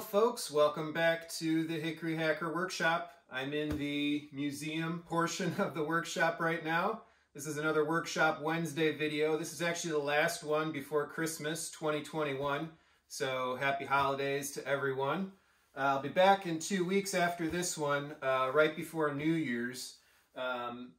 Folks, welcome back to the Hickory Hacker Workshop. I'm in the museum portion of the workshop right now. This is another Workshop Wednesday video. This is actually the last one before Christmas 2021. So happy holidays to everyone. Uh, I'll be back in two weeks after this one, uh, right before New Year's. Um,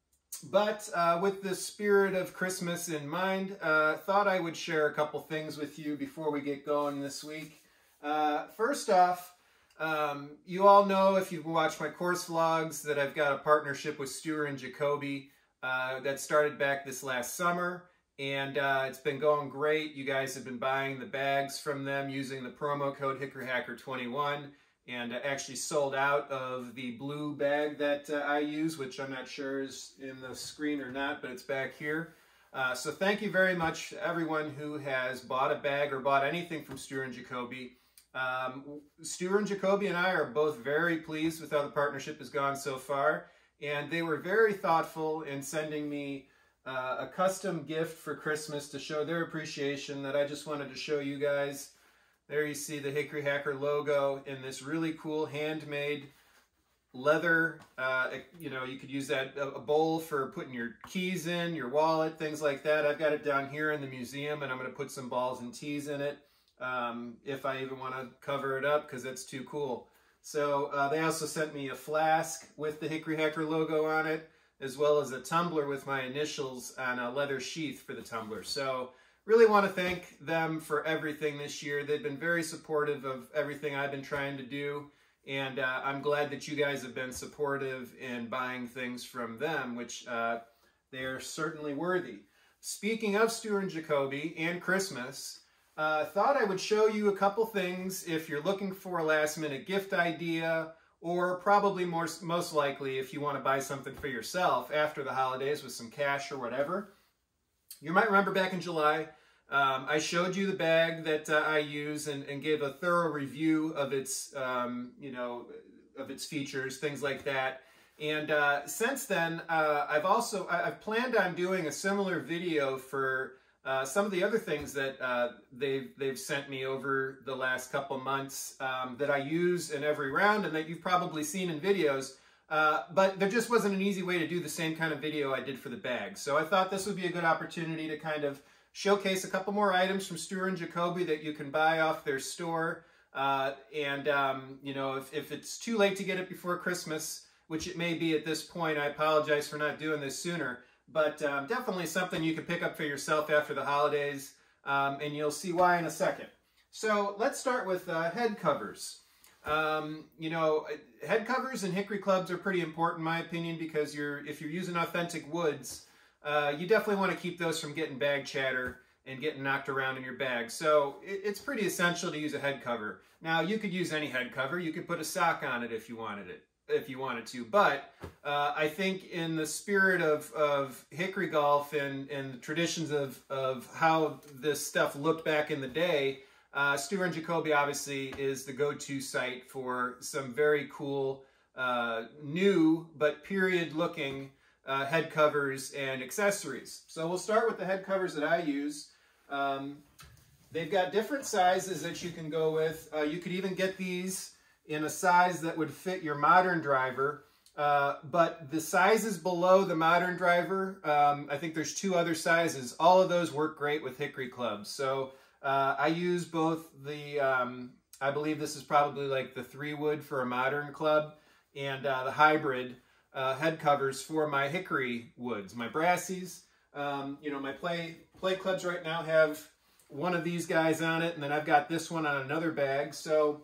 but uh, with the spirit of Christmas in mind, uh, thought I would share a couple things with you before we get going this week. Uh, first off, um, you all know if you've watched my course vlogs that I've got a partnership with Steurer and Jacoby uh, that started back this last summer. And uh, it's been going great. You guys have been buying the bags from them using the promo code HickoryHacker21 and actually sold out of the blue bag that uh, I use, which I'm not sure is in the screen or not, but it's back here. Uh, so thank you very much everyone who has bought a bag or bought anything from Steurer and Jacoby. Um, Steurer and Jacoby and I are both very pleased with how the partnership has gone so far, and they were very thoughtful in sending me uh, a custom gift for Christmas to show their appreciation that I just wanted to show you guys. There you see the Hickory Hacker logo in this really cool handmade leather. Uh, you know, you could use that a bowl for putting your keys in, your wallet, things like that. I've got it down here in the museum, and I'm going to put some balls and tees in it um, if I even want to cover it up because it's too cool. So uh, they also sent me a flask with the Hickory Hacker logo on it, as well as a tumbler with my initials on a leather sheath for the tumbler. So really want to thank them for everything this year. They've been very supportive of everything I've been trying to do. And uh, I'm glad that you guys have been supportive in buying things from them, which uh, they are certainly worthy. Speaking of Steurer and Jacoby and Christmas, uh, thought I would show you a couple things if you're looking for a last minute gift idea or probably more, most likely if you want to buy something for yourself after the holidays with some cash or whatever. You might remember back in July, um, I showed you the bag that uh, I use and, and, gave a thorough review of its, um, you know, of its features, things like that. And uh, since then, uh, I've also I've planned on doing a similar video for uh, some of the other things that uh, they've they've sent me over the last couple months um, that I use in every round and that you've probably seen in videos, uh, but there just wasn't an easy way to do the same kind of video I did for the bag. So I thought this would be a good opportunity to kind of showcase a couple more items from Steurer and Jacoby that you can buy off their store. Uh, and, um, you know, if, if it's too late to get it before Christmas, which it may be at this point, I apologize for not doing this sooner but um, definitely something you can pick up for yourself after the holidays, um, and you'll see why in a second. So let's start with uh, head covers. Um, you know, head covers and hickory clubs are pretty important in my opinion because you're if you're using authentic woods, uh, you definitely want to keep those from getting bag chatter and getting knocked around in your bag. So it, it's pretty essential to use a head cover. Now you could use any head cover. You could put a sock on it if you wanted it if you wanted to. But uh, I think in the spirit of, of hickory golf and, and the traditions of, of how this stuff looked back in the day, uh, and Jacoby obviously is the go-to site for some very cool, uh, new but period-looking uh, head covers and accessories. So we'll start with the head covers that I use. Um, they've got different sizes that you can go with. Uh, you could even get these in a size that would fit your modern driver. Uh, but the sizes below the modern driver, um, I think there's two other sizes. All of those work great with hickory clubs. So uh, I use both the, um, I believe this is probably like the three wood for a modern club and uh, the hybrid uh, head covers for my hickory woods, my brassies. Um, you know, my play, play clubs right now have one of these guys on it, and then I've got this one on another bag. So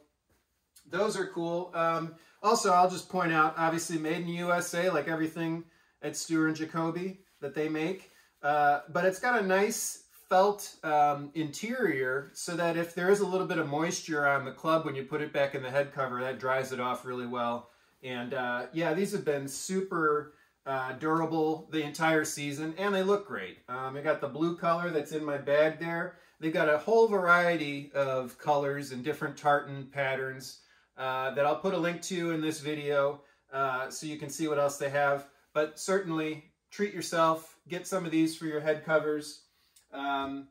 those are cool. Um, also, I'll just point out, obviously made in USA, like everything at Steurer and Jacoby that they make. Uh, but it's got a nice felt um, interior so that if there is a little bit of moisture on the club when you put it back in the head cover, that dries it off really well. And uh, yeah, these have been super uh, durable the entire season, and they look great. Um, I got the blue color that's in my bag there. They've got a whole variety of colors and different tartan patterns uh, that I'll put a link to in this video uh, so you can see what else they have. But certainly treat yourself, get some of these for your head covers. Um,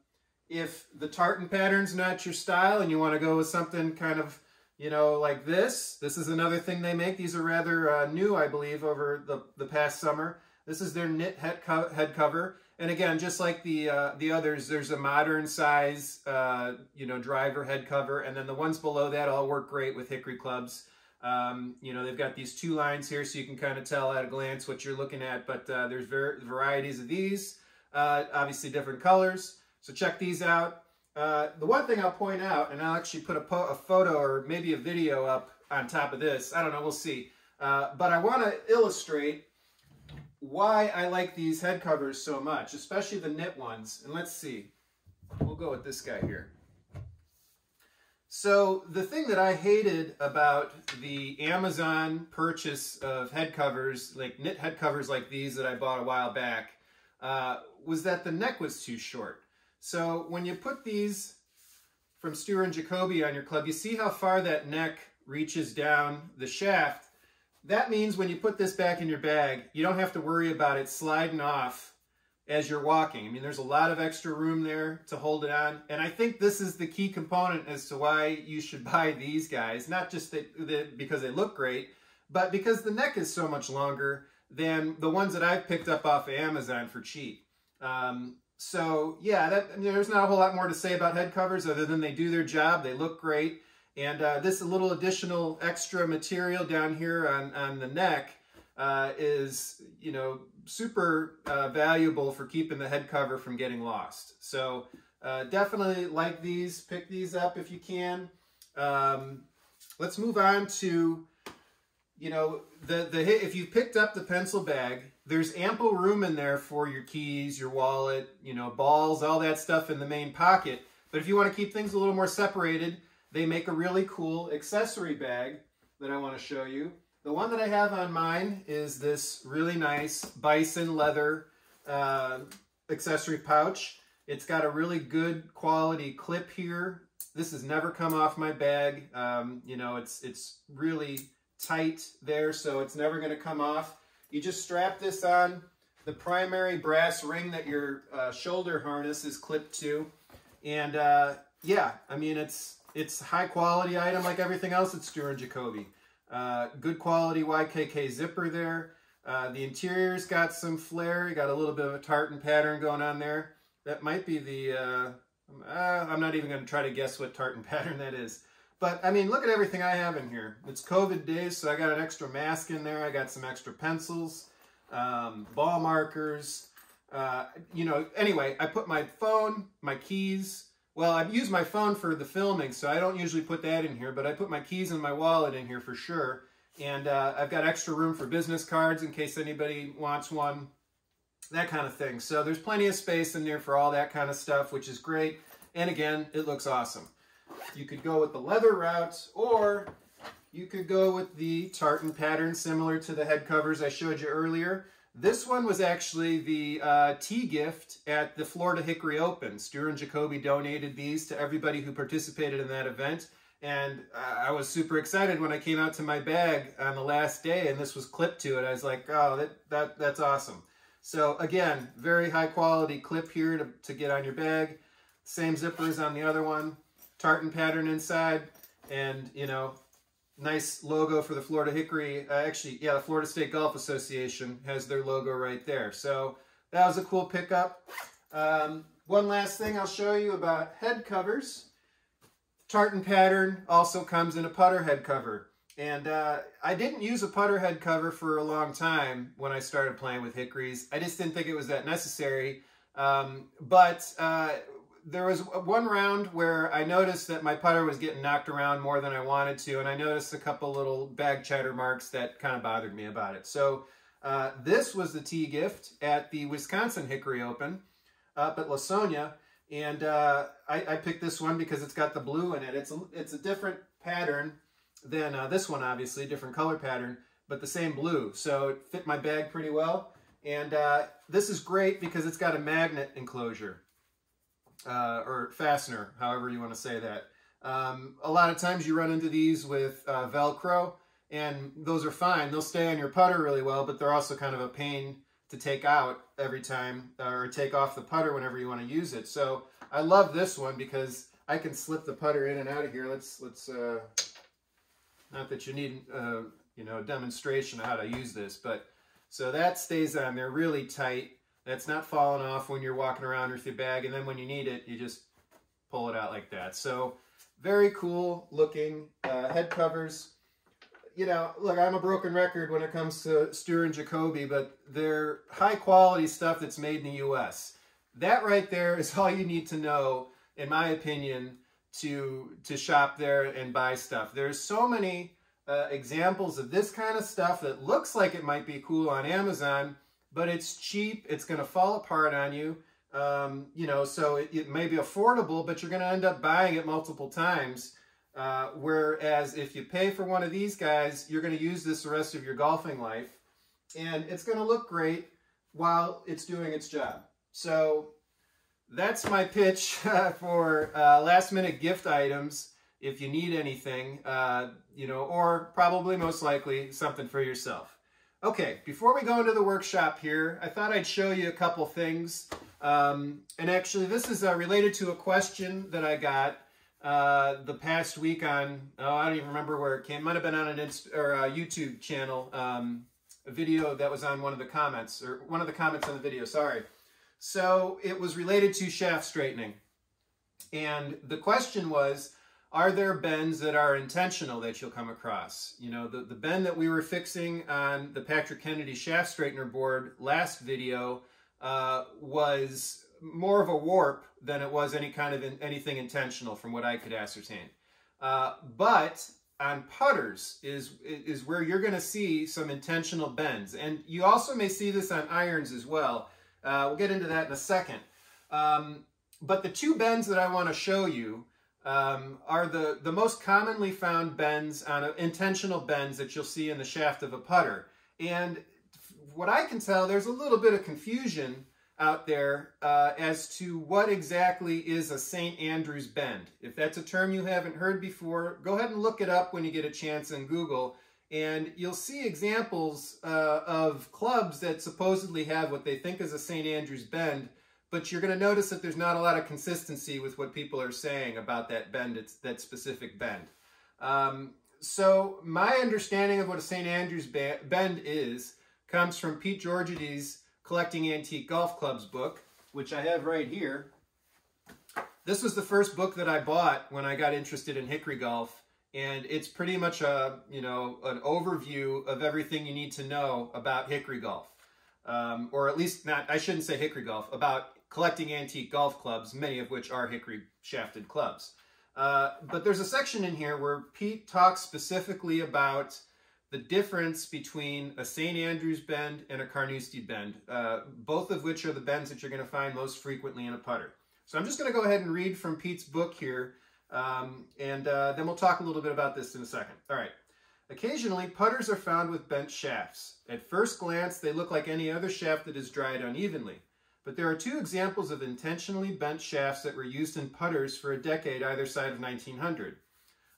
if the tartan pattern's not your style and you want to go with something kind of you know, like this. This is another thing they make. These are rather uh, new, I believe, over the, the past summer. This is their knit head, co head cover. And again, just like the uh, the others, there's a modern size, uh, you know, driver head cover. And then the ones below that all work great with hickory clubs. Um, you know, they've got these two lines here so you can kind of tell at a glance what you're looking at. But uh, there's ver varieties of these, uh, obviously different colors. So check these out. Uh, the one thing I'll point out, and I'll actually put a, a, photo or maybe a video up on top of this. I don't know, we'll see. Uh, but I want to illustrate why I like these head covers so much, especially the knit ones. And let's see. We'll go with this guy here. So the thing that I hated about the Amazon purchase of head covers, like knit head covers like these that I bought a while back, uh, was that the neck was too short. So when you put these from Steurer and Jacoby on your club, you see how far that neck reaches down the shaft. That means when you put this back in your bag, you don't have to worry about it sliding off as you're walking. I mean, there's a lot of extra room there to hold it on. And I think this is the key component as to why you should buy these guys. Not just that, because they look great, but because the neck is so much longer than the ones that I've picked up off of Amazon for cheap. Um, so yeah, that, there's not a whole lot more to say about head covers other than they do their job. They look great. And uh, this little additional extra material down here on, on the neck uh, is, you know, super uh, valuable for keeping the head cover from getting lost. So uh, definitely like these, pick these up if you can. Um, let's move on to, you know, the, the if you picked up the pencil bag, there's ample room in there for your keys, your wallet, you know, balls, all that stuff in the main pocket. But if you want to keep things a little more separated, they make a really cool accessory bag that I want to show you. The one that I have on mine is this really nice bison leather uh, accessory pouch. It's got a really good quality clip here. This has never come off my bag. Um, you know, it's, it's really tight there, so it's never going to come off. You just strap this on the primary brass ring that your uh, shoulder harness is clipped to. And uh, yeah, I mean, it's it's a high quality item like everything else at Steurer and Jacoby. Uh, good quality YKK zipper there. Uh, the interior's got some flair. You got a little bit of a tartan pattern going on there. That might be the, uh, uh I'm not even going to try to guess what tartan pattern that is. But, I mean, look at everything I have in here. It's COVID days, so I got an extra mask in there. I got some extra pencils, um, ball markers. Uh, you know, anyway, I put my phone, my keys, well, I've used my phone for the filming, so I don't usually put that in here, but I put my keys and my wallet in here for sure. And uh, I've got extra room for business cards in case anybody wants one, that kind of thing. So there's plenty of space in there for all that kind of stuff, which is great. And again, it looks awesome. You could go with the leather route, or you could go with the tartan pattern similar to the head covers I showed you earlier. This one was actually the uh, tee gift at the Florida Hickory Open. Steurer and Jacoby donated these to everybody who participated in that event. And uh, I was super excited when I came out to my bag on the last day and this was clipped to it. I was like, oh, that, that that's awesome. So again, very high quality clip here to, to get on your bag. Same zippers on the other one. Tartan pattern inside. And, you know, nice logo for the Florida Hickory. Uh, actually, yeah, the Florida State Golf Association has their logo right there. So that was a cool pickup. Um, one last thing I'll show you about head covers. Tartan pattern also comes in a putter head cover. And uh, I didn't use a putter head cover for a long time when I started playing with hickories. I just didn't think it was that necessary. Um, but uh, there was one round where I noticed that my putter was getting knocked around more than I wanted to, and I noticed a couple little bag chatter marks that kind of bothered me about it. So uh, this was the tee gift at the Wisconsin Hickory Open up at Lawsonia, and uh, I, I, picked this one because it's got the blue in it. It's a, it's a different pattern than uh, this one, obviously, different color pattern, but the same blue. So it fit my bag pretty well. And uh, this is great because it's got a magnet enclosure uh, or fastener, however you want to say that. Um, a lot of times you run into these with uh, Velcro, and those are fine. They'll stay on your putter really well, but they're also kind of a pain to take out every time, uh, or take off the putter whenever you want to use it. So I love this one because I can slip the putter in and out of here. Let's let's uh, Not that you need, uh, you know, a demonstration of how to use this, but so that stays on there really tight. That's not falling off when you're walking around with your bag, and then when you need it, you just pull it out like that. So very cool looking uh, head covers. You know, look, I'm a broken record when it comes to Steurer and Jacoby, but they're high quality stuff that's made in the U.S. That right there is all you need to know, in my opinion, to to shop there and buy stuff. There's so many uh, examples of this kind of stuff that looks like it might be cool on Amazon, but it's cheap. It's going to fall apart on you. Um, you know, so it, it, may be affordable, but you're going to end up buying it multiple times. Uh, whereas if you pay for one of these guys, you're going to use this the rest of your golfing life. And it's going to look great while it's doing its job. So that's my pitch for uh, last minute gift items if you need anything, uh, you know, or probably most likely something for yourself. Okay, before we go into the workshop here, I thought I'd show you a couple things. Um, and actually, this is uh, related to a question that I got uh, the past week on, oh, I don't even remember where it came. Might have been on an Inst or a YouTube channel, um, a video that was on one of the comments, or one of the comments on the video, sorry. So it was related to shaft straightening. And the question was, are there bends that are intentional that you'll come across? You know, the, the bend that we were fixing on the Patrick Kennedy shaft straightener board last video uh, was more of a warp than it was any kind of in, anything intentional from what I could ascertain. Uh, but on putters is, is where you're going to see some intentional bends. And you also may see this on irons as well. Uh, we'll get into that in a second. Um, but the two bends that I want to show you um, are the, the most commonly found bends on a, intentional bends that you'll see in the shaft of a putter. And what I can tell, there's a little bit of confusion out there uh, as to what exactly is a St. Andrews bend. If that's a term you haven't heard before, go ahead and look it up when you get a chance in Google and you'll see examples uh, of clubs that supposedly have what they think is a St. Andrews bend, but you're going to notice that there's not a lot of consistency with what people are saying about that bend, it's that specific bend. Um, so my understanding of what a St. Andrews bend is comes from Pete Georgiady's Collecting Antique Golf Clubs book, which I have right here. This was the first book that I bought when I got interested in hickory golf and it's pretty much a you know an overview of everything you need to know about hickory golf, um, or at least not. I shouldn't say hickory golf about collecting antique golf clubs, many of which are hickory shafted clubs. Uh, but there's a section in here where Pete talks specifically about the difference between a St. Andrews bend and a Carnoustie bend, uh, both of which are the bends that you're going to find most frequently in a putter. So I'm just going to go ahead and read from Pete's book here um, and uh, then we'll talk a little bit about this in a second. All right. Occasionally, putters are found with bent shafts. At first glance, they look like any other shaft that is dried unevenly. But there are two examples of intentionally bent shafts that were used in putters for a decade either side of 1900.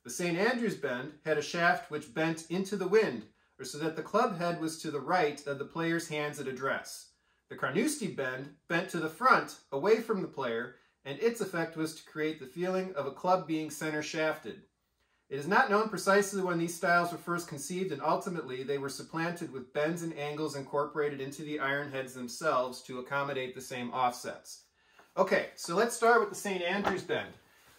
The St. Andrews bend had a shaft which bent into the wind, or so that the club head was to the right of the player's hands at address. The Carnoustie bend bent to the front, away from the player, and its effect was to create the feeling of a club being center shafted. It is not known precisely when these styles were first conceived and ultimately they were supplanted with bends and angles incorporated into the iron heads themselves to accommodate the same offsets. Okay, so let's start with the St. Andrews bend.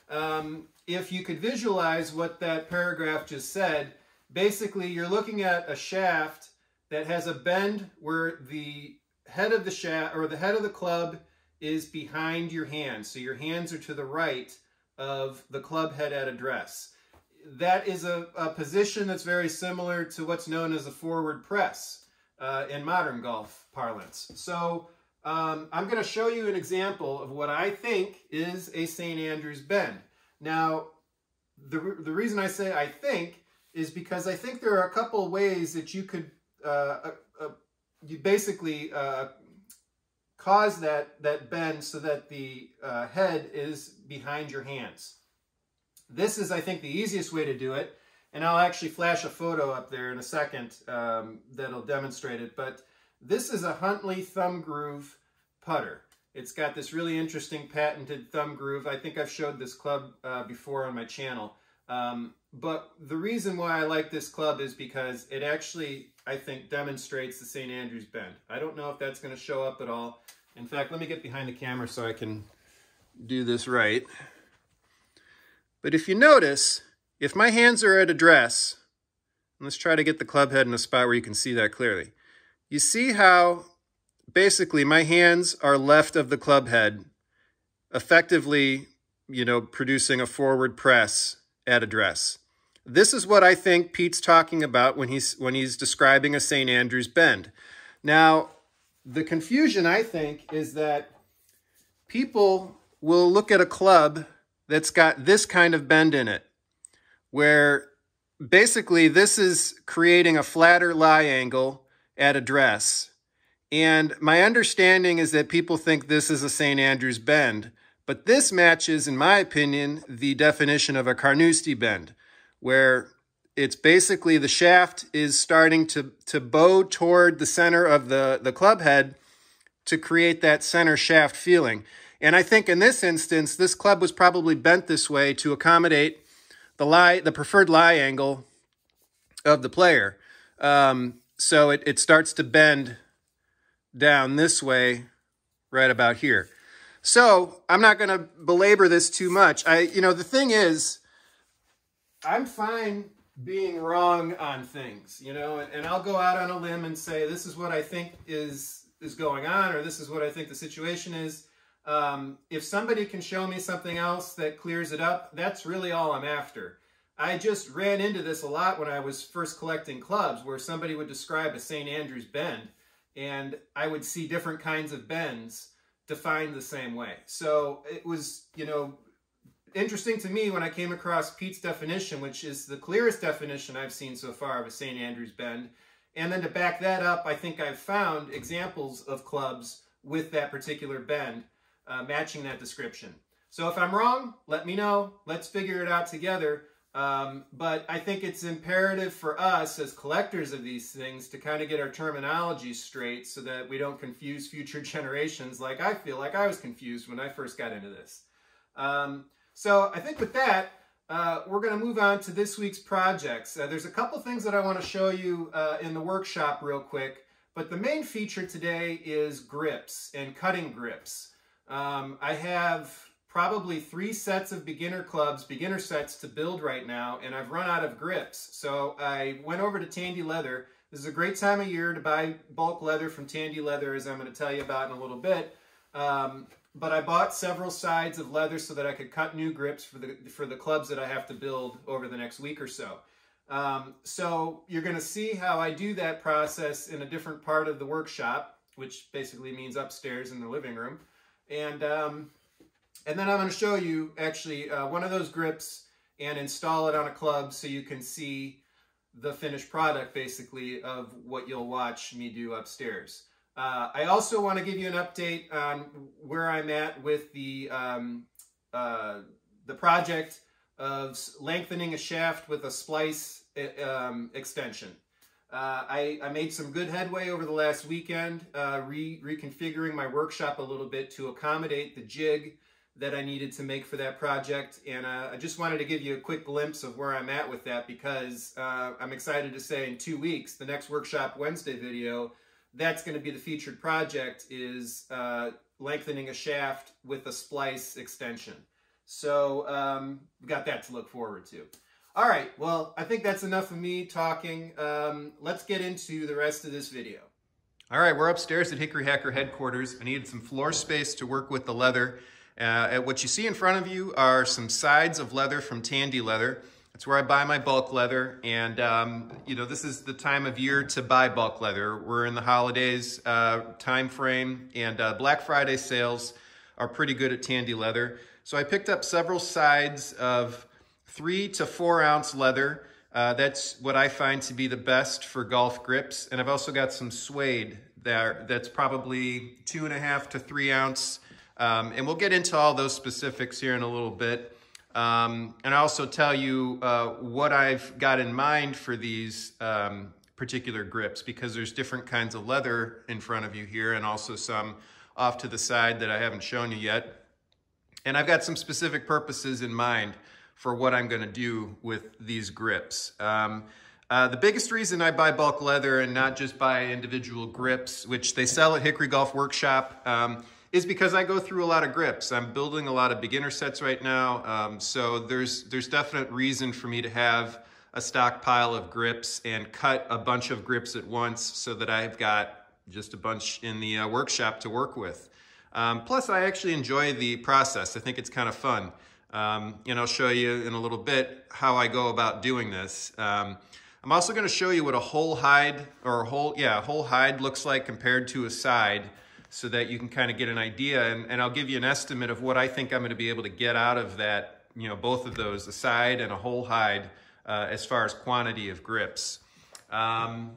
Um, if you could visualize what that paragraph just said, basically you're looking at a shaft that has a bend where the head of the shaft or the head of the club is behind your hands. So your hands are to the right of the club head at address. That is a, a position that's very similar to what's known as a forward press uh, in modern golf parlance. So um, I'm going to show you an example of what I think is a St. Andrews bend. Now, the, the reason I say I think is because I think there are a couple ways that you could uh, uh, uh you basically uh, cause that, that bend so that the uh, head is behind your hands. This is, I think, the easiest way to do it. And I'll actually flash a photo up there in a second um, that'll demonstrate it. But this is a Huntley thumb groove putter. It's got this really interesting patented thumb groove. I think I've showed this club uh, before on my channel. Um, but the reason why I like this club is because it actually, I think, demonstrates the St. Andrews bend. I don't know if that's going to show up at all. In fact, let me get behind the camera so I can do this right. But if you notice, if my hands are at address, let's try to get the club head in a spot where you can see that clearly. You see how basically my hands are left of the club head, effectively, you know, producing a forward press at address. This is what I think Pete's talking about when he's when he's describing a St. Andrews bend. Now, the confusion I think is that people will look at a club that's got this kind of bend in it, where basically this is creating a flatter lie angle at address. And my understanding is that people think this is a St. Andrews bend, but this matches, in my opinion, the definition of a Carnoustie bend, where it's basically the shaft is starting to, to bow toward the center of the, the club head to create that center shaft feeling. And I think in this instance, this club was probably bent this way to accommodate the lie, the preferred lie angle of the player. Um, so it, it starts to bend down this way right about here. So I'm not going to belabor this too much. I, you know, the thing is, I'm fine being wrong on things, you know, and, and I'll go out on a limb and say, this is what I think is, is going on, or this is what I think the situation is. Um, if somebody can show me something else that clears it up, that's really all I'm after. I just ran into this a lot when I was first collecting clubs where somebody would describe a St. Andrews bend and I would see different kinds of bends defined the same way. So it was, you know, interesting to me when I came across Pete's definition, which is the clearest definition I've seen so far of a St. Andrews bend. And then to back that up, I think I've found examples of clubs with that particular bend uh, matching that description. So if I'm wrong, let me know. Let's figure it out together. Um, but I think it's imperative for us as collectors of these things to kind of get our terminology straight so that we don't confuse future generations like I feel like I was confused when I first got into this. Um, so I think with that, uh, we're going to move on to this week's projects. Uh, there's a couple things that I want to show you uh, in the workshop real quick, but the main feature today is grips and cutting grips. Um, I have probably three sets of beginner clubs, beginner sets to build right now, and I've run out of grips. So I went over to Tandy Leather. This is a great time of year to buy bulk leather from Tandy Leather, as I'm going to tell you about in a little bit. Um, but I bought several sides of leather so that I could cut new grips for the, for the clubs that I have to build over the next week or so. Um, so you're going to see how I do that process in a different part of the workshop, which basically means upstairs in the living room. And um, and then I'm going to show you actually uh, one of those grips and install it on a club so you can see the finished product basically of what you'll watch me do upstairs. Uh, I also want to give you an update on where I'm at with the um, uh, the project of lengthening a shaft with a splice um, extension. Uh, I, I, made some good headway over the last weekend, uh, re reconfiguring my workshop a little bit to accommodate the jig that I needed to make for that project. And uh, I just wanted to give you a quick glimpse of where I'm at with that because uh, I'm excited to say in two weeks, the next Workshop Wednesday video, that's going to be the featured project is uh, lengthening a shaft with a splice extension. So um, we've got that to look forward to. All right, well, I think that's enough of me talking. Um, let's get into the rest of this video. All right, we're upstairs at Hickory Hacker headquarters. I needed some floor space to work with the leather. Uh, what you see in front of you are some sides of leather from Tandy Leather. That's where I buy my bulk leather. And, um, you know, this is the time of year to buy bulk leather. We're in the holidays uh, time frame and uh, Black Friday sales are pretty good at Tandy Leather. So I picked up several sides of three to four ounce leather. Uh, that's what I find to be the best for golf grips. And I've also got some suede there that's probably two and a half to three ounce um, and we'll get into all those specifics here in a little bit. Um, and I also tell you uh, what I've got in mind for these um, particular grips because there's different kinds of leather in front of you here and also some off to the side that I haven't shown you yet. And I've got some specific purposes in mind for what I'm gonna do with these grips. Um, uh, the biggest reason I buy bulk leather and not just buy individual grips, which they sell at Hickory Golf Workshop, um, is because I go through a lot of grips. I'm building a lot of beginner sets right now, um, so there's there's definite reason for me to have a stockpile of grips and cut a bunch of grips at once so that I've got just a bunch in the uh, workshop to work with. Um, plus, I actually enjoy the process. I think it's kind of fun. Um, and I'll show you in a little bit how I go about doing this. Um, I'm also going to show you what a whole hide or a whole, yeah, whole hide looks like compared to a side so that you can kind of get an idea. And, and I'll give you an estimate of what I think I'm going to be able to get out of that, you know, both of those, a side and a whole hide, uh, as far as quantity of grips. Um,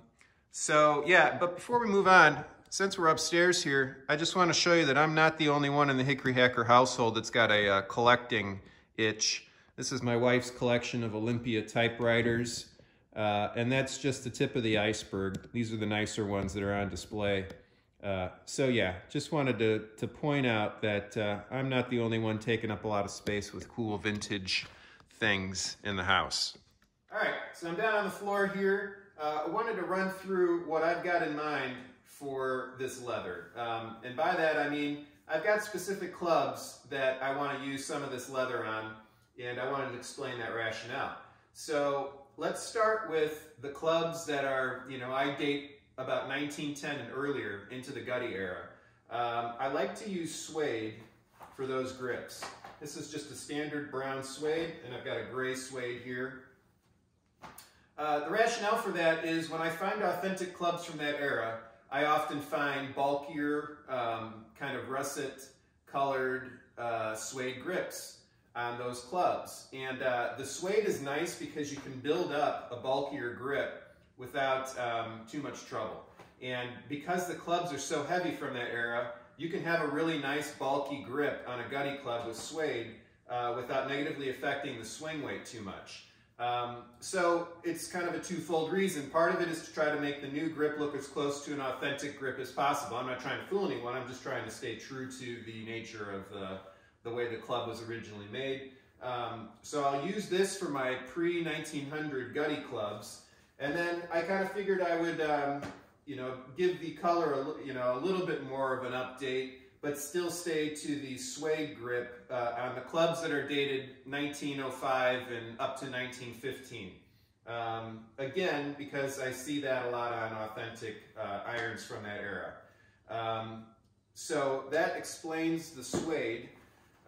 so yeah, but before we move on, since we're upstairs here, I just want to show you that I'm not the only one in the Hickory Hacker household that's got a uh, collecting itch. This is my wife's collection of Olympia typewriters, uh, and that's just the tip of the iceberg. These are the nicer ones that are on display. Uh, so yeah, just wanted to, to point out that uh, I'm not the only one taking up a lot of space with cool vintage things in the house. All right, so I'm down on the floor here. Uh, I wanted to run through what I've got in mind for this leather. Um, and by that I mean, I've got specific clubs that I want to use some of this leather on, and I wanted to explain that rationale. So let's start with the clubs that are, you know, I date about 1910 and earlier into the Gutty era. Um, I like to use suede for those grips. This is just a standard brown suede, and I've got a gray suede here. Uh, the rationale for that is when I find authentic clubs from that era, I often find bulkier, um, kind of russet colored uh, suede grips on those clubs. And uh, the suede is nice because you can build up a bulkier grip without um, too much trouble. And because the clubs are so heavy from that era, you can have a really nice bulky grip on a gutty club with suede uh, without negatively affecting the swing weight too much. Um, so it's kind of a twofold reason. Part of it is to try to make the new grip look as close to an authentic grip as possible. I'm not trying to fool anyone, I'm just trying to stay true to the nature of the, the way the club was originally made. Um, so I'll use this for my pre-1900 gutty clubs. And then I kind of figured I would, um, you know, give the color, a, you know, a little bit more of an update but still stay to the suede grip uh, on the clubs that are dated 1905 and up to 1915. Um, again, because I see that a lot on authentic uh, irons from that era. Um, so that explains the suede.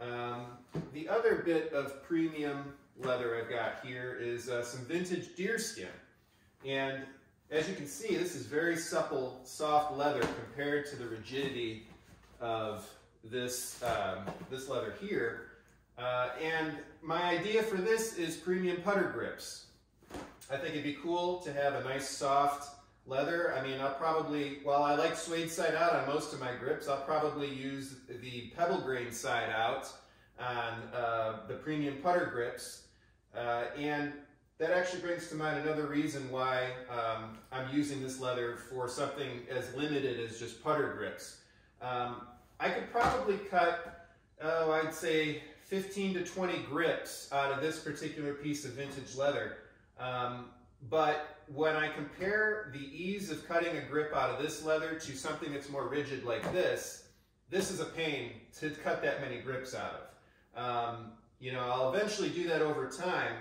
Um, the other bit of premium leather I've got here is uh, some vintage deerskin. And as you can see, this is very supple, soft leather compared to the rigidity of this, um, this leather here. Uh, and my idea for this is premium putter grips. I think it'd be cool to have a nice soft leather. I mean, I'll probably, while I like suede side out on most of my grips, I'll probably use the pebble grain side out on uh, the premium putter grips. Uh, and that actually brings to mind another reason why um, I'm using this leather for something as limited as just putter grips. Um, I could probably cut, oh, I'd say 15 to 20 grips out of this particular piece of vintage leather. Um, but when I compare the ease of cutting a grip out of this leather to something that's more rigid like this, this is a pain to cut that many grips out of. Um, you know, I'll eventually do that over time,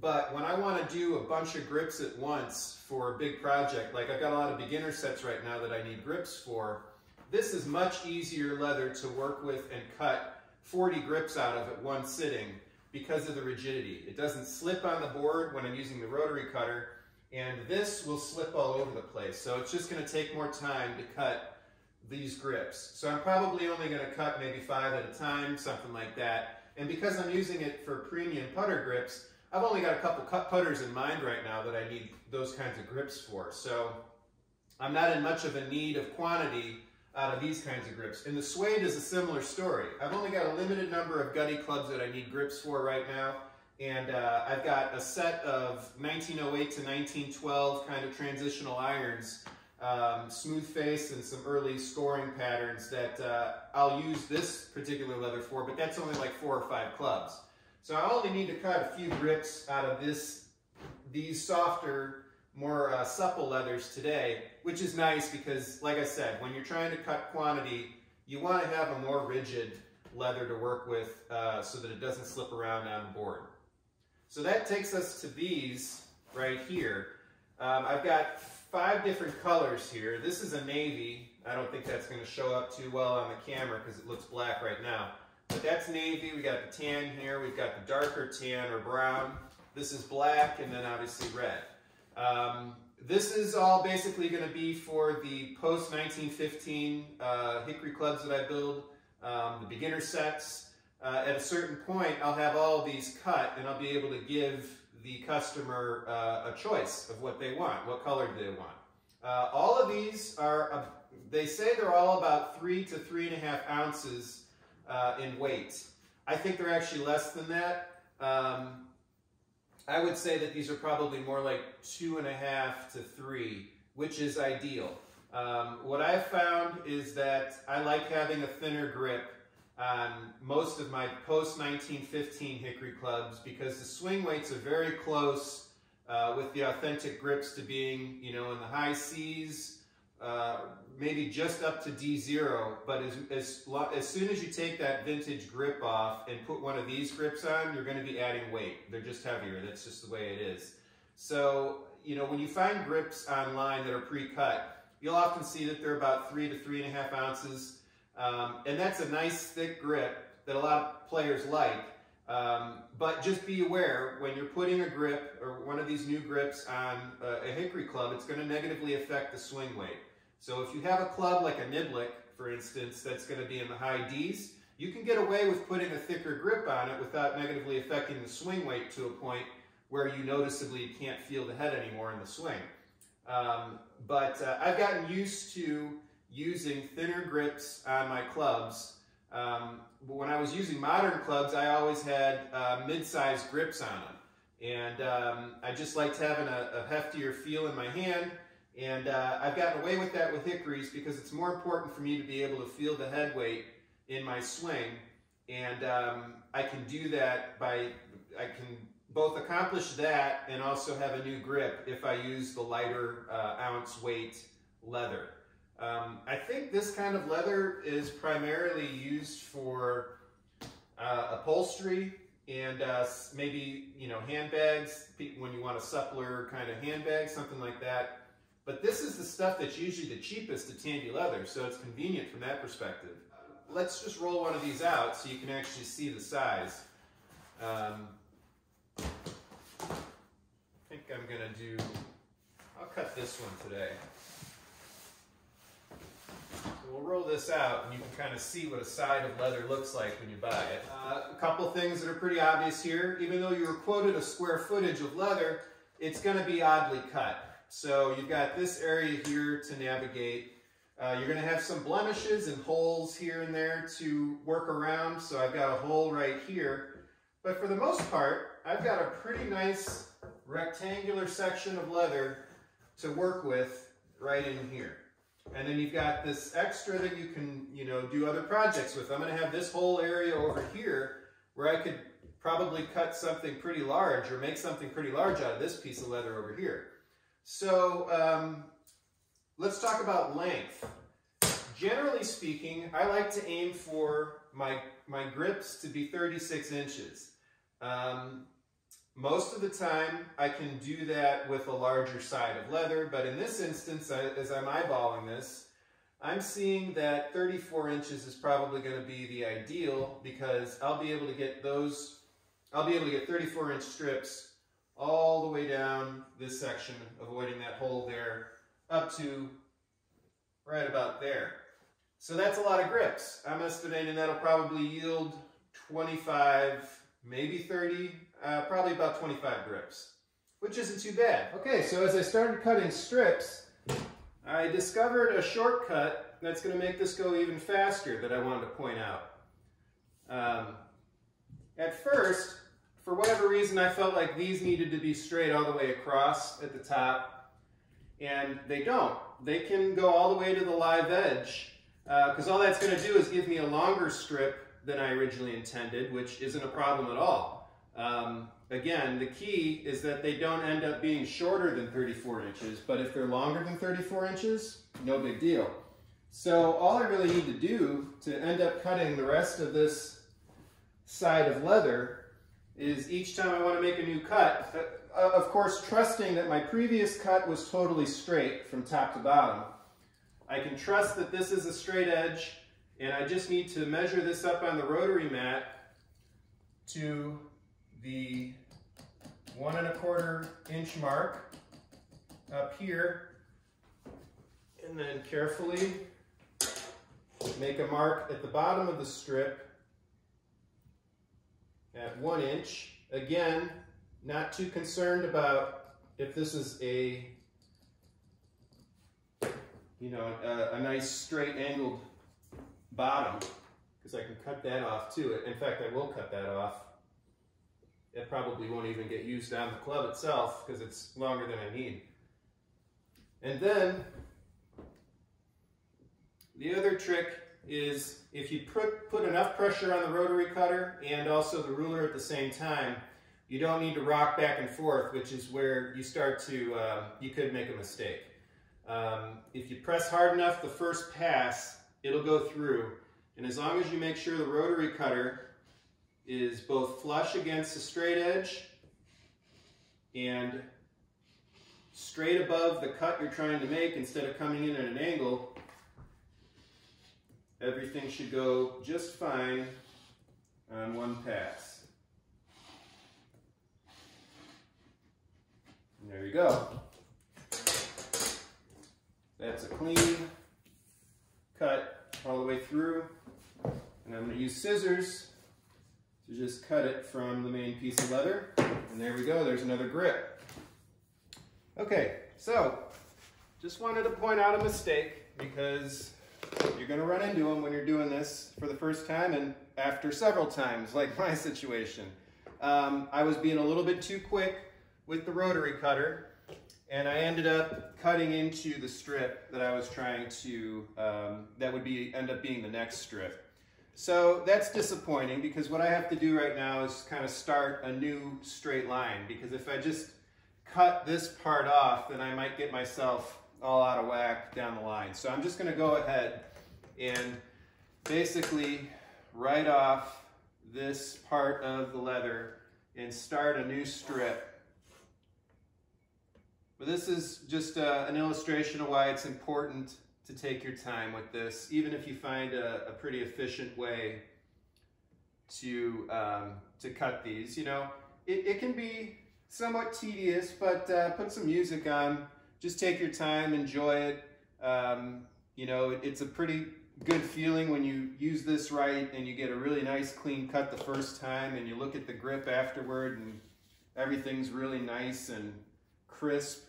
but when I want to do a bunch of grips at once for a big project, like I've got a lot of beginner sets right now that I need grips for, this is much easier leather to work with and cut 40 grips out of at one sitting because of the rigidity. It doesn't slip on the board when I'm using the rotary cutter, and this will slip all over the place. So it's just gonna take more time to cut these grips. So I'm probably only gonna cut maybe five at a time, something like that. And because I'm using it for premium putter grips, I've only got a couple cut putters in mind right now that I need those kinds of grips for. So I'm not in much of a need of quantity out of these kinds of grips. And the suede is a similar story. I've only got a limited number of gutty clubs that I need grips for right now. And uh, I've got a set of 1908 to 1912 kind of transitional irons, um, smooth face and some early scoring patterns that uh, I'll use this particular leather for, but that's only like four or five clubs. So I only need to cut a few grips out of this, these softer, more uh, supple leathers today, which is nice because, like I said, when you're trying to cut quantity, you want to have a more rigid leather to work with uh, so that it doesn't slip around on board. So that takes us to these right here. Um, I've got five different colors here. This is a navy. I don't think that's going to show up too well on the camera because it looks black right now. But that's navy. We got the tan here. We've got the darker tan or brown. This is black and then obviously red. Um, this is all basically going to be for the post-1915 uh, hickory clubs that I build, um, the beginner sets. Uh, at a certain point, I'll have all these cut and I'll be able to give the customer uh, a choice of what they want, what color do they want. Uh, all of these are, they say they're all about three to three and a half ounces uh, in weight. I think they're actually less than that. Um, I would say that these are probably more like two and a half to three, which is ideal. Um, what I've found is that I like having a thinner grip on most of my post-1915 hickory clubs because the swing weights are very close uh, with the authentic grips to being, you know, in the high C's, uh, maybe just up to D0, but as, as, as soon as you take that vintage grip off and put one of these grips on, you're going to be adding weight. They're just heavier. That's just the way it is. So, you know, when you find grips online that are pre-cut, you'll often see that they're about three to three and a half ounces. Um, and that's a nice thick grip that a lot of players like. Um, but just be aware, when you're putting a grip or one of these new grips on a, a hickory club, it's going to negatively affect the swing weight. So if you have a club like a Niblick, for instance, that's going to be in the high Ds, you can get away with putting a thicker grip on it without negatively affecting the swing weight to a point where you noticeably can't feel the head anymore in the swing. Um, but uh, I've gotten used to using thinner grips on my clubs. Um, but when I was using modern clubs, I always had uh, mid-sized grips on them. And um, I just liked having a, a heftier feel in my hand and uh, I've gotten away with that with hickories because it's more important for me to be able to feel the head weight in my swing. And um, I can do that by, I can both accomplish that and also have a new grip if I use the lighter uh, ounce weight leather. Um, I think this kind of leather is primarily used for uh, upholstery and uh, maybe, you know, handbags, when you want a suppler kind of handbag, something like that. But this is the stuff that's usually the cheapest at Tandy Leather, so it's convenient from that perspective. Let's just roll one of these out so you can actually see the size. Um, I think I'm to do, I'll cut this one today. So we'll roll this out and you can kind of see what a side of leather looks like when you buy it. Uh, a couple things that are pretty obvious here. Even though you were quoted a square footage of leather, it's going to be oddly cut. So you've got this area here to navigate. Uh, you're going to have some blemishes and holes here and there to work around. So I've got a hole right here. But for the most part, I've got a pretty nice rectangular section of leather to work with right in here. And then you've got this extra that you can, you know, do other projects with. I'm going to have this whole area over here where I could probably cut something pretty large or make something pretty large out of this piece of leather over here. So um, let's talk about length. Generally speaking, I like to aim for my, my grips to be 36 inches. Um, most of the time, I can do that with a larger side of leather, but in this instance, I, as I'm eyeballing this, I'm seeing that 34 inches is probably going to be the ideal because I'll be able to get those, I'll be able to get 34 inch strips all the way down this section, avoiding that hole there, up to right about there. So that's a lot of grips. I'm estimating that'll probably yield 25, maybe 30, uh, probably about 25 grips, which isn't too bad. Okay, so as I started cutting strips, I discovered a shortcut that's going to make this go even faster that I wanted to point out. Um, at first, for whatever reason, I felt like these needed to be straight all the way across at the top, and they don't. They can go all the way to the live edge, because uh, all that's going to do is give me a longer strip than I originally intended, which isn't a problem at all. Um, again, the key is that they don't end up being shorter than 34 inches, but if they're longer than 34 inches, no big deal. So all I really need to do to end up cutting the rest of this side of leather is each time I want to make a new cut, uh, of course trusting that my previous cut was totally straight from top to bottom, I can trust that this is a straight edge and I just need to measure this up on the rotary mat to the one and a quarter inch mark up here and then carefully make a mark at the bottom of the strip at one inch. Again, not too concerned about if this is a, you know, a, a nice straight angled bottom, because I can cut that off too. In fact, I will cut that off. It probably won't even get used on the club itself because it's longer than I need. And then the other trick is if you put, put enough pressure on the rotary cutter and also the ruler at the same time, you don't need to rock back and forth, which is where you start to, uh, you could make a mistake. Um, if you press hard enough the first pass, it'll go through. And as long as you make sure the rotary cutter is both flush against the straight edge and straight above the cut you're trying to make instead of coming in at an angle, everything should go just fine on one pass. And there you go. That's a clean cut all the way through. And I'm going to use scissors to just cut it from the main piece of leather. And there we go, there's another grip. Okay, so just wanted to point out a mistake because you're going to run into them when you're doing this for the first time and after several times, like my situation. Um, I was being a little bit too quick with the rotary cutter, and I ended up cutting into the strip that I was trying to, um, that would be end up being the next strip. So that's disappointing because what I have to do right now is kind of start a new straight line because if I just cut this part off, then I might get myself all out of whack down the line. So I'm just gonna go ahead and basically write off this part of the leather and start a new strip. But this is just uh, an illustration of why it's important to take your time with this, even if you find a, a pretty efficient way to, um, to cut these. You know, it, it can be somewhat tedious, but uh, put some music on, just take your time, enjoy it. Um, you know, it's a pretty good feeling when you use this right and you get a really nice clean cut the first time and you look at the grip afterward and everything's really nice and crisp.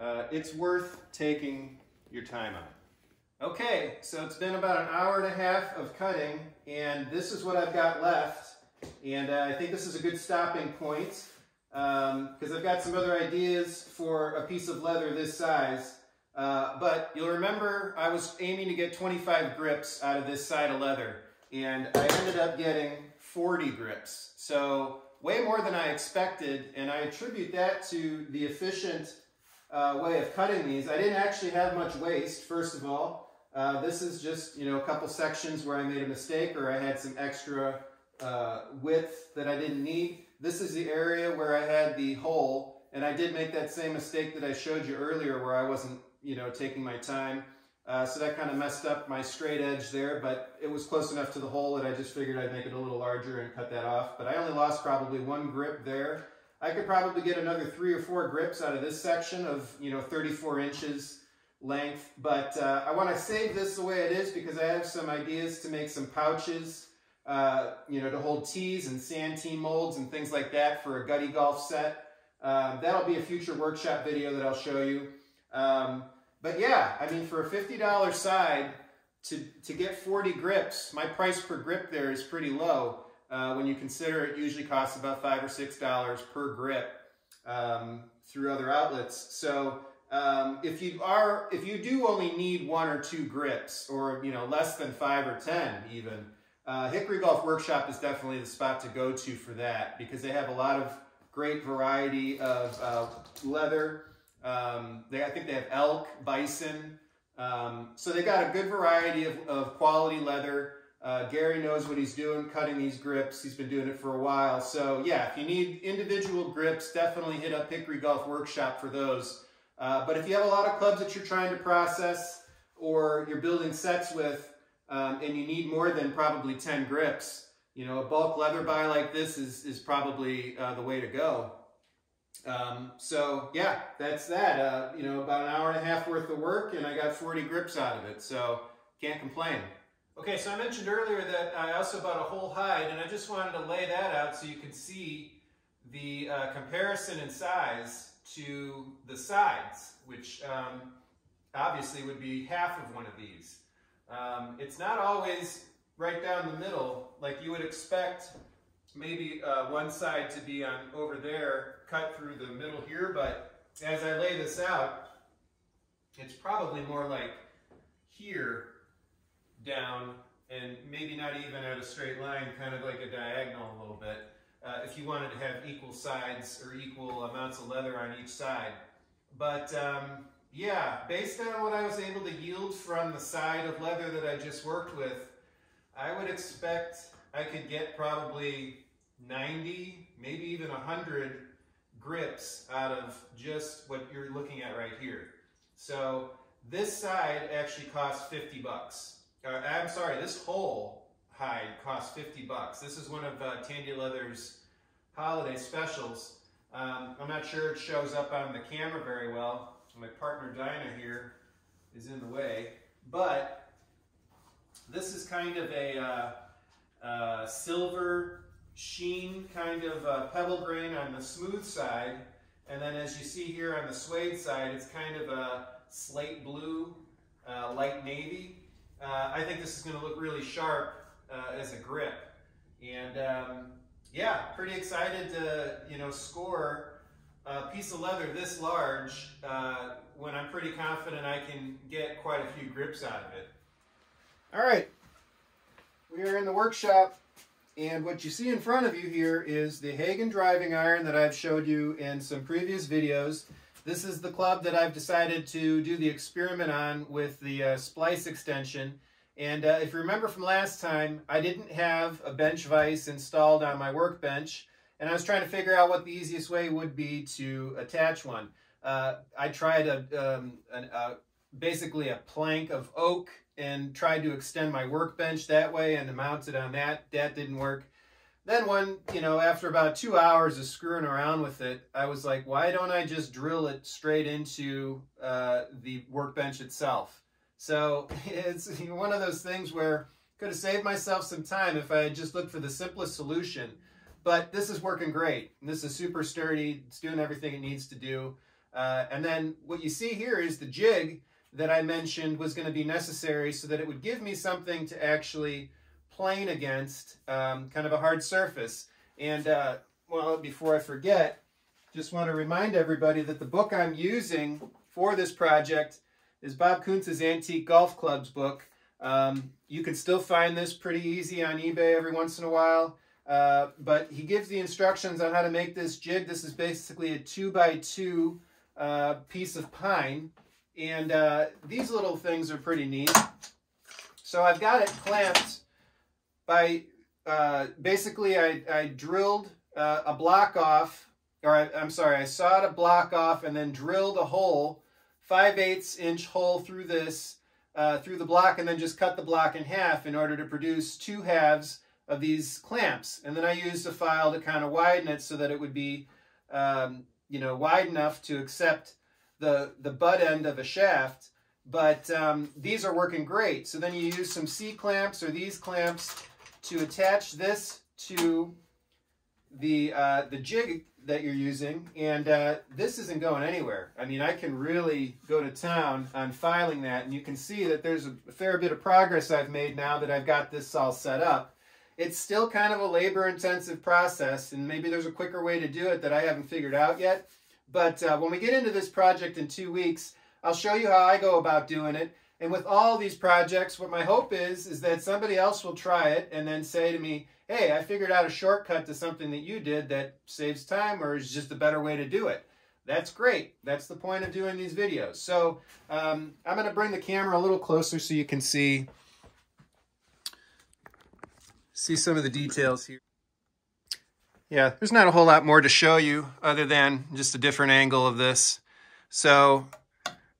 Uh, it's worth taking your time on. Okay, so it's been about an hour and a half of cutting and this is what I've got left. And uh, I think this is a good stopping point because um, I've got some other ideas for a piece of leather this size. Uh, but you'll remember I was aiming to get 25 grips out of this side of leather. And I ended up getting 40 grips. So way more than I expected. And I attribute that to the efficient uh, way of cutting these. I didn't actually have much waste, first of all. Uh, this is just, you know, a couple sections where I made a mistake or I had some extra uh, width that I didn't need. This is the area where I had the hole, and I did make that same mistake that I showed you earlier where I wasn't, you know, taking my time. Uh, so that kind of messed up my straight edge there, but it was close enough to the hole that I just figured I'd make it a little larger and cut that off. But I only lost probably one grip there. I could probably get another three or four grips out of this section of, you know, 34 inches length. But uh, I want to save this the way it is because I have some ideas to make some pouches uh, you know, to hold tees and sand tee molds and things like that for a gutty golf set. Um, that'll be a future workshop video that I'll show you. Um, but yeah, I mean, for a $50 side, to, to get 40 grips, my price per grip there is pretty low. Uh, when you consider it usually costs about five or six dollars per grip um, through other outlets. So um, if you are, if you do only need one or two grips, or you know less than five or ten even, uh, Hickory Golf Workshop is definitely the spot to go to for that because they have a lot of great variety of uh, leather. Um, they, I think they have elk, bison. Um, so they've got a good variety of, of quality leather. Uh, Gary knows what he's doing, cutting these grips. He's been doing it for a while. So yeah, if you need individual grips, definitely hit up Hickory Golf Workshop for those. Uh, but if you have a lot of clubs that you're trying to process or you're building sets with, um, and you need more than probably 10 grips, you know, a bulk leather buy like this is, is probably uh, the way to go. Um, so yeah, that's that. Uh, you know, about an hour and a half worth of work and I got 40 grips out of it. So can't complain. Okay, so I mentioned earlier that I also bought a whole hide, and I just wanted to lay that out so you can see the uh, comparison in size to the sides, which um, obviously would be half of one of these. Um, it's not always right down the middle like you would expect maybe uh, one side to be on over there cut through the middle here, but as I lay this out, it's probably more like here down and maybe not even at a straight line, kind of like a diagonal a little bit. Uh, if you wanted to have equal sides or equal amounts of leather on each side. But um, yeah, based on what I was able to yield from the side of leather that I just worked with, I would expect I could get probably 90, maybe even 100 grips out of just what you're looking at right here. So this side actually costs 50 bucks uh, I'm sorry, this whole hide costs 50 bucks. This is one of uh, Tandy Leather's holiday specials. Um, I'm not sure it shows up on the camera very well. My partner Dinah here is in the way, but this is kind of a uh, uh, silver sheen kind of uh, pebble grain on the smooth side. And then as you see here on the suede side, it's kind of a slate blue, uh, light navy. Uh, I think this is going to look really sharp uh, as a grip. And um, yeah, pretty excited to you know score a piece of leather this large uh, when I'm pretty confident I can get quite a few grips out of it. All right, we are in the workshop. And what you see in front of you here is the Hagen driving iron that I've showed you in some previous videos. This is the club that I've decided to do the experiment on with the uh, splice extension. And uh, if you remember from last time, I didn't have a bench vise installed on my workbench, and I was trying to figure out what the easiest way would be to attach one. Uh, I tried a, um, an, a, basically a plank of oak and tried to extend my workbench that way and mount it on that. That didn't work. Then one, you know, after about two hours of screwing around with it, I was like, why don't I just drill it straight into uh, the workbench itself? So it's one of those things where could have saved myself some time if I had just looked for the simplest solution. But this is working great. This is super sturdy. It's doing everything it needs to do. Uh, and then what you see here is the jig that I mentioned was going to be necessary so that it would give me something to actually plane against, um, kind of a hard surface. And, uh, well, before I forget, just want to remind everybody that the book I'm using for this project is Bob Kuntz's Antique Golf Clubs book. Um, you can still find this pretty easy on eBay every once in a while. Uh, but he gives the instructions on how to make this jig. This is basically a two by two uh, piece of pine. And uh, these little things are pretty neat. So I've got it clamped by uh, basically I, I drilled uh, a block off, or I, am sorry, I sawed a block off and then drilled a hole, 5 eighths inch hole through this, uh, through the block, and then just cut the block in half in order to produce two halves of these clamps. And then I used a file to kind of widen it so that it would be, um, you know, wide enough to accept the, the butt end of a shaft. But um, these are working great. So then you use some C-clamps or these clamps to attach this to the, uh, the jig that you're using, and uh, this isn't going anywhere. I mean, I can really go to town on filing that, and you can see that there's a fair bit of progress I've made now that I've got this all set up. It's still kind of a labor-intensive process, and maybe there's a quicker way to do it that I haven't figured out yet. But uh, when we get into this project in two weeks, I'll show you how I go about doing it. And with all these projects, what my hope is, is that somebody else will try it and then say to me, hey, I figured out a shortcut to something that you did that saves time or is just a better way to do it. That's great. That's the point of doing these videos. So um, I'm going to bring the camera a little closer so you can see, see some of the details here. Yeah, there's not a whole lot more to show you other than just a different angle of this. So,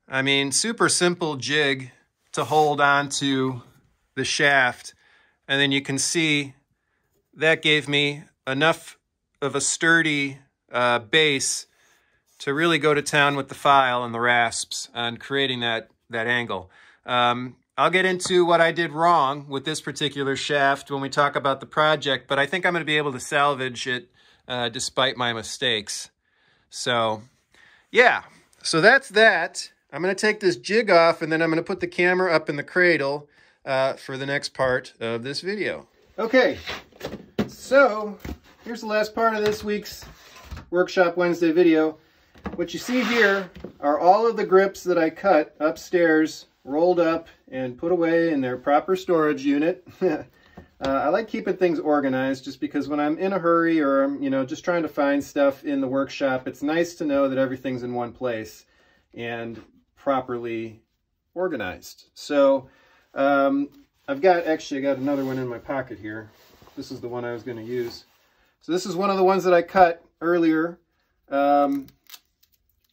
I mean, super simple jig to hold onto the shaft. And then you can see that gave me enough of a sturdy uh, base to really go to town with the file and the rasps on creating that, that angle. Um, I'll get into what I did wrong with this particular shaft when we talk about the project, but I think I'm going to be able to salvage it uh, despite my mistakes. So, yeah, so that's that. I'm going to take this jig off and then I'm going to put the camera up in the cradle uh, for the next part of this video. Okay, so here's the last part of this week's Workshop Wednesday video. What you see here are all of the grips that I cut upstairs, rolled up, and put away in their proper storage unit. uh, I like keeping things organized just because when I'm in a hurry or I'm you know just trying to find stuff in the workshop, it's nice to know that everything's in one place and properly organized. So um, I've got, actually I got another one in my pocket here. This is the one I was going to use. So this is one of the ones that I cut earlier. Um,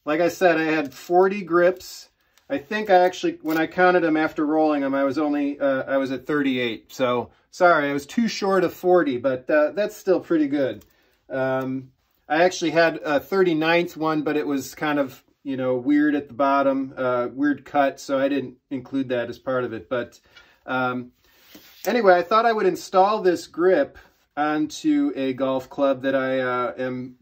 like I said, I had 40 grips. I think I actually, when I counted them after rolling them, I was only, uh, I was at 38. So, sorry, I was too short of 40, but uh, that's still pretty good. Um, I actually had a 39th one, but it was kind of, you know, weird at the bottom, uh, weird cut, so I didn't include that as part of it. But um, anyway, I thought I would install this grip onto a golf club that I uh, am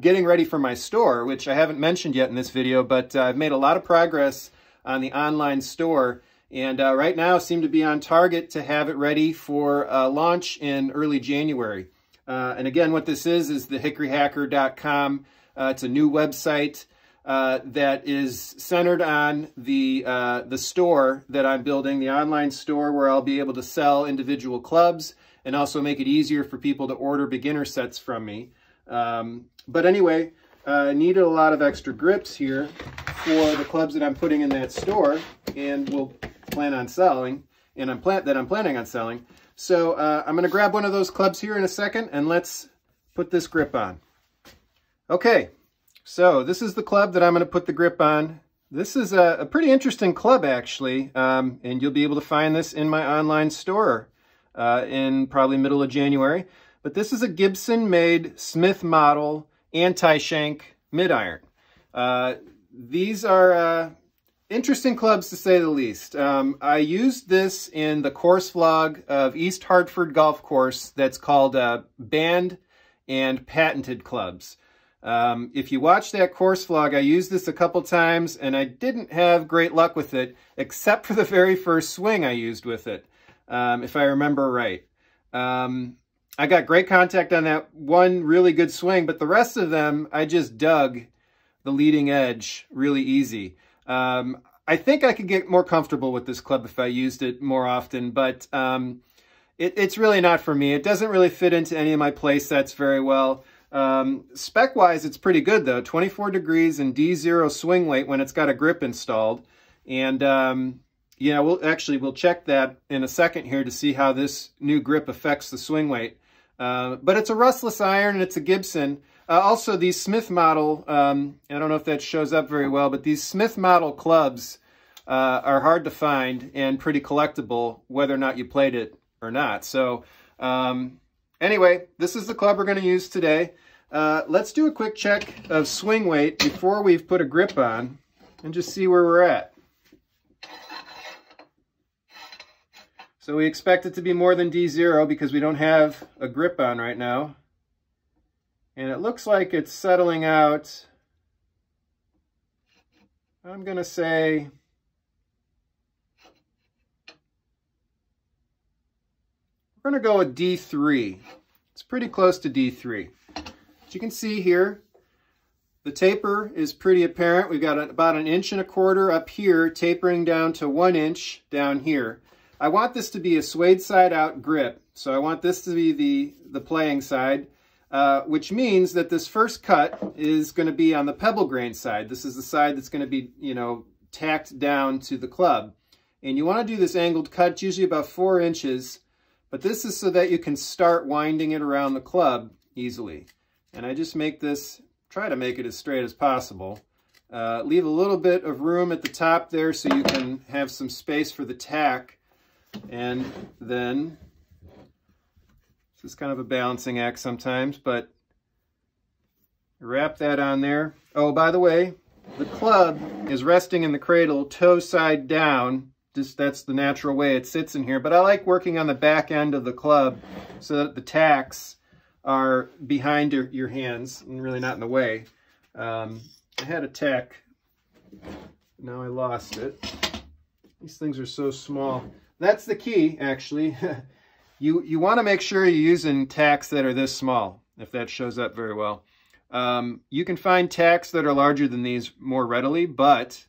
getting ready for my store, which I haven't mentioned yet in this video, but uh, I've made a lot of progress on the online store. And uh, right now seem to be on target to have it ready for uh, launch in early January. Uh, and again, what this is, is the hickoryhacker.com. Uh, it's a new website uh, that is centered on the, the store that I'm building, the online store where I'll be able to sell individual clubs and also make it easier for people to order beginner sets from me. Um, but anyway, I uh, needed a lot of extra grips here for the clubs that I'm putting in that store and will plan on selling, and I'm plan that I'm planning on selling. So uh, I'm going to grab one of those clubs here in a second, and let's put this grip on. Okay, so this is the club that I'm going to put the grip on. This is a, a pretty interesting club, actually, um, and you'll be able to find this in my online store uh, in probably middle of January. But this is a Gibson-made Smith model anti-shank mid-iron. Uh, these are uh, interesting clubs to say the least. Um, I used this in the course vlog of East Hartford Golf Course that's called uh, Banned and Patented Clubs. Um, if you watch that course vlog, I used this a couple times and I didn't have great luck with it, except for the very first swing I used with it, um, if I remember right. Um, I got great contact on that one really good swing, but the rest of them, I just dug the leading edge really easy. Um, I think I could get more comfortable with this club if I used it more often, but um, it, it's really not for me. It doesn't really fit into any of my play sets very well. Um, Spec-wise, it's pretty good, though. 24 degrees and D0 swing weight when it's got a grip installed. And, um, yeah, we'll actually, we'll check that in a second here to see how this new grip affects the swing weight. Uh, but it's a rustless iron and it's a Gibson. Uh, also, these Smith model, um, I don't know if that shows up very well, but these Smith model clubs uh, are hard to find and pretty collectible, whether or not you played it or not. So um, anyway, this is the club we're going to use today. Uh, let's do a quick check of swing weight before we've put a grip on and just see where we're at. So we expect it to be more than D0 because we don't have a grip on right now. And it looks like it's settling out, I'm going to say, we're going to go with D3. It's pretty close to D3. As you can see here, The taper is pretty apparent. We've got about an inch and a quarter up here, tapering down to one inch down here. I want this to be a suede side out grip. So I want this to be the, the playing side, uh, which means that this first cut is going to be on the pebble grain side. This is the side that's going to be, you know, tacked down to the club. And you want to do this angled cut, usually about four inches, but this is so that you can start winding it around the club easily. And I just make this try to make it as straight as possible. Uh, leave a little bit of room at the top there so you can have some space for the tack. And then, this is kind of a balancing act sometimes, but wrap that on there. Oh, by the way, the club is resting in the cradle, toe side down. Just that's the natural way it sits in here. But I like working on the back end of the club so that the tacks are behind your, your hands and really not in the way. Um, I had a tack. Now I lost it. These things are so small. That's the key, actually. you you want to make sure you're using tacks that are this small, if that shows up very well. Um, you can find tacks that are larger than these more readily, but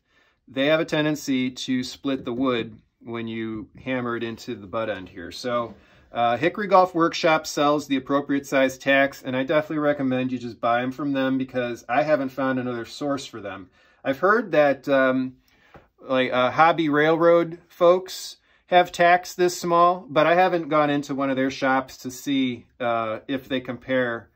they have a tendency to split the wood when you hammer it into the butt end here. So uh, Hickory Golf Workshop sells the appropriate size tacks, and I definitely recommend you just buy them from them because I haven't found another source for them. I've heard that um, like uh, Hobby Railroad folks have tacks this small, but I haven't gone into one of their shops to see uh, if they compare,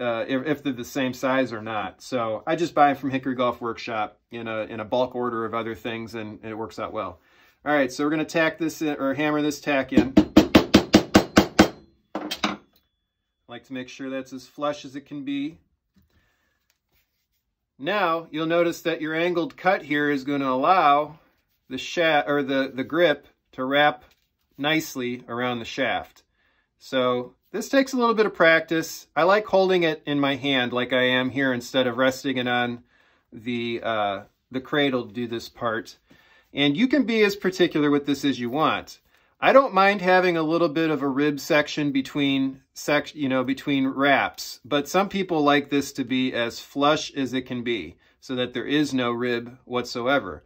uh, if, if, they're the same size or not. So I just buy them from Hickory Golf Workshop in a, in a bulk order of other things, and, and it works out well. All right, so we're going to tack this in, or hammer this tack in. like to make sure that's as flush as it can be. Now, you'll notice that your angled cut here is going to allow the shaft or the, the grip to wrap nicely around the shaft. So this takes a little bit of practice. I like holding it in my hand like I am here instead of resting it on the, uh, the cradle to do this part. And you can be as particular with this as you want. I don't mind having a little bit of a rib section between sec you know between wraps, but some people like this to be as flush as it can be so that there is no rib whatsoever.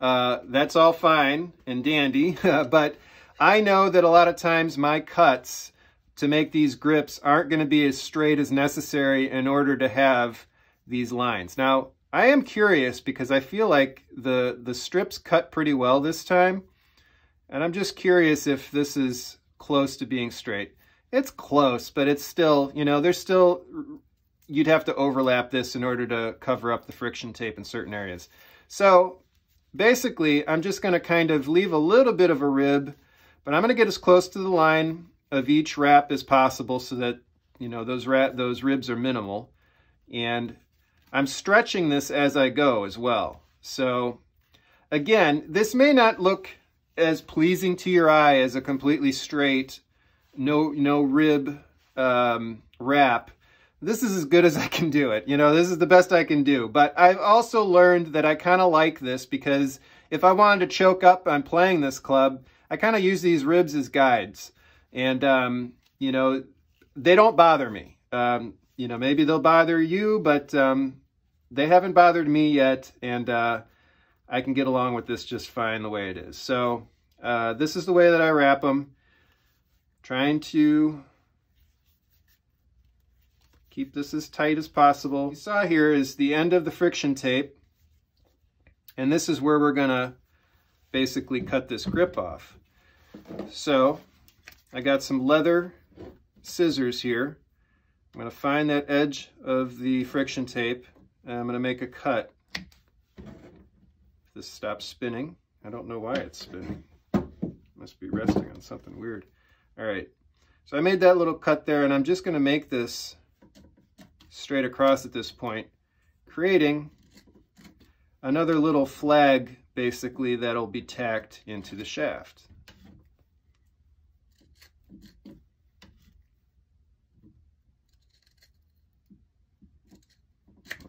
Uh, that's all fine and dandy, but I know that a lot of times my cuts to make these grips aren't going to be as straight as necessary in order to have these lines. Now, I am curious because I feel like the, the strips cut pretty well this time. And I'm just curious if this is close to being straight. It's close, but it's still, you know, there's still, you'd have to overlap this in order to cover up the friction tape in certain areas. So basically, I'm just going to kind of leave a little bit of a rib, but I'm going to get as close to the line of each wrap as possible so that, you know, those, those ribs are minimal. And I'm stretching this as I go as well. So again, this may not look as pleasing to your eye as a completely straight, no no rib um, wrap. This is as good as I can do it. You know, this is the best I can do. But I've also learned that I kind of like this because if I wanted to choke up on playing this club, I kind of use these ribs as guides. And, um, you know, they don't bother me. Um, you know, maybe they'll bother you, but um, they haven't bothered me yet. And uh, I can get along with this just fine the way it is. So uh, this is the way that I wrap them. Trying to keep this as tight as possible. You saw here is the end of the friction tape. And this is where we're gonna basically cut this grip off. So I got some leather scissors here. I'm gonna find that edge of the friction tape and I'm gonna make a cut this stops spinning. I don't know why it's spinning. Must be resting on something weird. All right, so I made that little cut there and I'm just gonna make this straight across at this point, creating another little flag basically that'll be tacked into the shaft.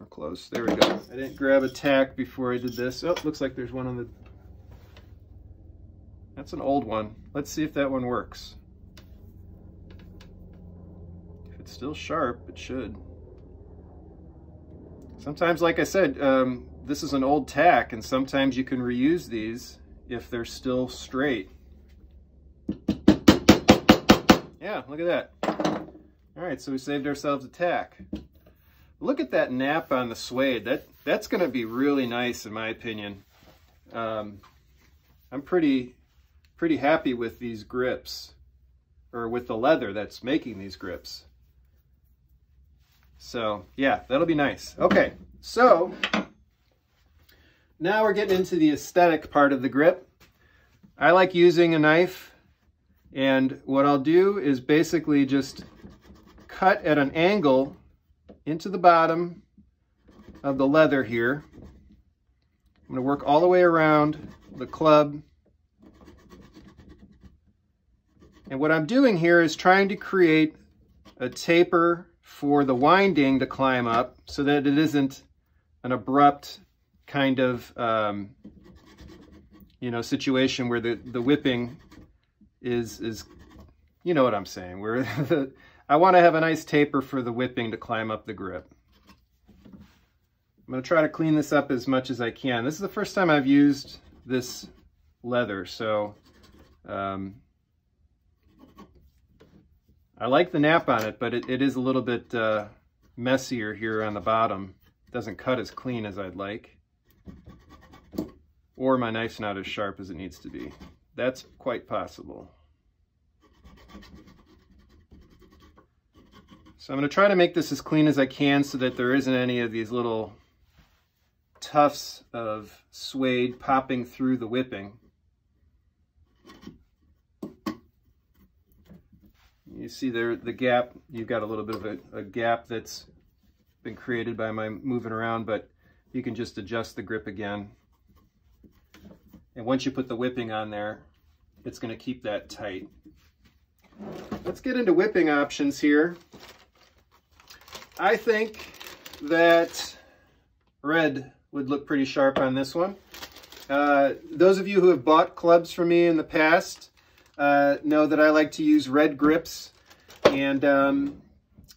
close. There we go. I didn't grab a tack before I did this. Oh, looks like there's one on the... That's an old one. Let's see if that one works. If it's still sharp, it should. Sometimes, like I said, um, this is an old tack, and sometimes you can reuse these if they're still straight. Yeah, look at that. All right, so we saved ourselves a tack. Look at that nap on the suede. That That's going to be really nice, in my opinion. Um, I'm pretty, pretty happy with these grips, or with the leather that's making these grips. So yeah, that'll be nice. Okay, so now we're getting into the aesthetic part of the grip. I like using a knife and what I'll do is basically just cut at an angle into the bottom of the leather here. I'm going to work all the way around the club. And what I'm doing here is trying to create a taper for the winding to climb up so that it isn't an abrupt kind of, um, you know, situation where the, the whipping is, is, you know what I'm saying, where the, I want to have a nice taper for the whipping to climb up the grip. I'm going to try to clean this up as much as I can. This is the first time I've used this leather, so um, I like the nap on it, but it, it is a little bit uh, messier here on the bottom. It doesn't cut as clean as I'd like. Or my knife's not as sharp as it needs to be. That's quite possible. So I'm going to try to make this as clean as I can so that there isn't any of these little tufts of suede popping through the whipping. You see there the gap, you've got a little bit of a, a gap that's been created by my moving around, but you can just adjust the grip again. And once you put the whipping on there, it's going to keep that tight. Let's get into whipping options here. I think that red would look pretty sharp on this one. Uh, those of you who have bought clubs from me in the past uh, know that I like to use red grips and um,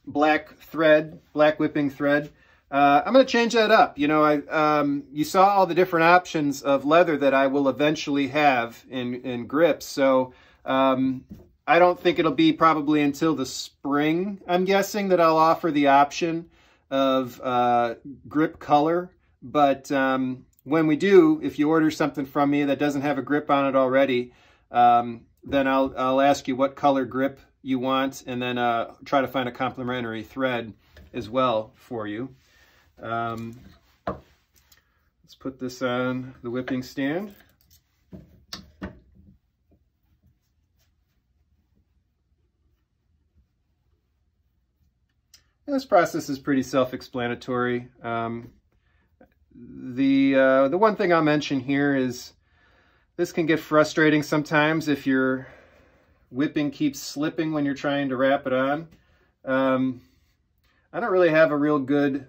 black thread, black whipping thread. Uh, I'm going to change that up. You know, I um, you saw all the different options of leather that I will eventually have in, in grips. So um, I don't think it'll be probably until the spring, I'm guessing, that I'll offer the option of uh, grip color. But um, when we do, if you order something from me that doesn't have a grip on it already, um, then I'll, I'll ask you what color grip you want and then uh, try to find a complementary thread as well for you. Um, let's put this on the whipping stand. this process is pretty self-explanatory. Um, the, uh, the one thing I'll mention here is this can get frustrating sometimes if your whipping keeps slipping when you're trying to wrap it on. Um, I don't really have a real good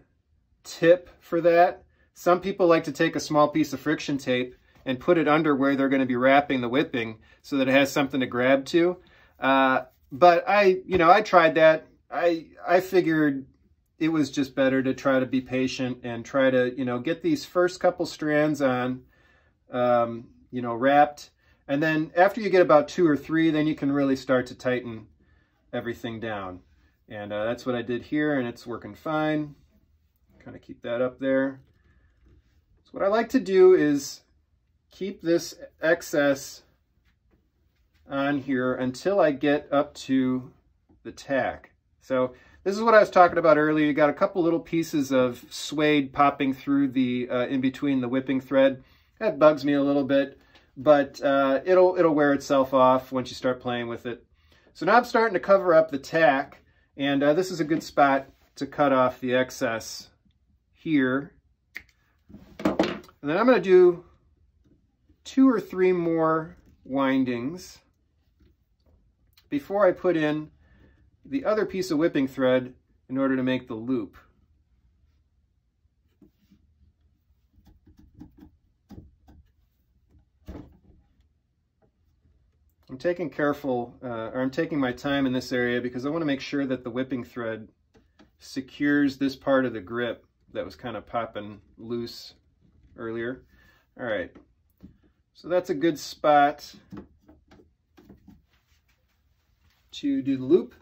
tip for that. Some people like to take a small piece of friction tape and put it under where they're going to be wrapping the whipping so that it has something to grab to. Uh, but I, you know, I tried that. I, I figured it was just better to try to be patient and try to, you know, get these first couple strands on, um, you know, wrapped. And then after you get about two or three, then you can really start to tighten everything down. And uh, that's what I did here, and it's working fine. Kind of keep that up there. So what I like to do is keep this excess on here until I get up to the tack. So this is what I was talking about earlier. You got a couple little pieces of suede popping through the, uh, in between the whipping thread. That bugs me a little bit, but uh, it'll, it'll wear itself off once you start playing with it. So now I'm starting to cover up the tack, and uh, this is a good spot to cut off the excess here. And then I'm going to do two or three more windings before I put in the other piece of whipping thread in order to make the loop. I'm taking careful, uh, or I'm taking my time in this area because I want to make sure that the whipping thread secures this part of the grip that was kind of popping loose earlier. All right, so that's a good spot to do the loop.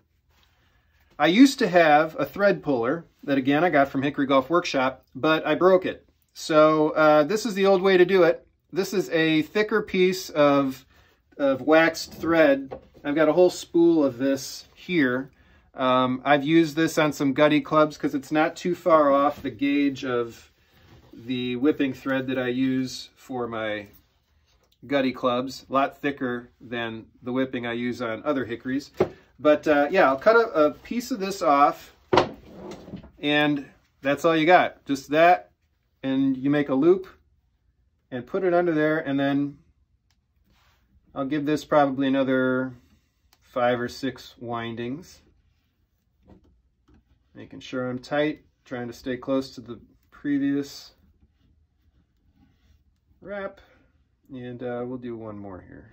I used to have a thread puller that again I got from Hickory Golf Workshop, but I broke it. So uh, this is the old way to do it. This is a thicker piece of, of waxed thread. I've got a whole spool of this here. Um, I've used this on some gutty clubs because it's not too far off the gauge of the whipping thread that I use for my gutty clubs. A lot thicker than the whipping I use on other hickories. But uh, yeah, I'll cut a, a piece of this off and that's all you got. Just that and you make a loop and put it under there and then I'll give this probably another five or six windings. Making sure I'm tight, trying to stay close to the previous wrap. And uh, we'll do one more here.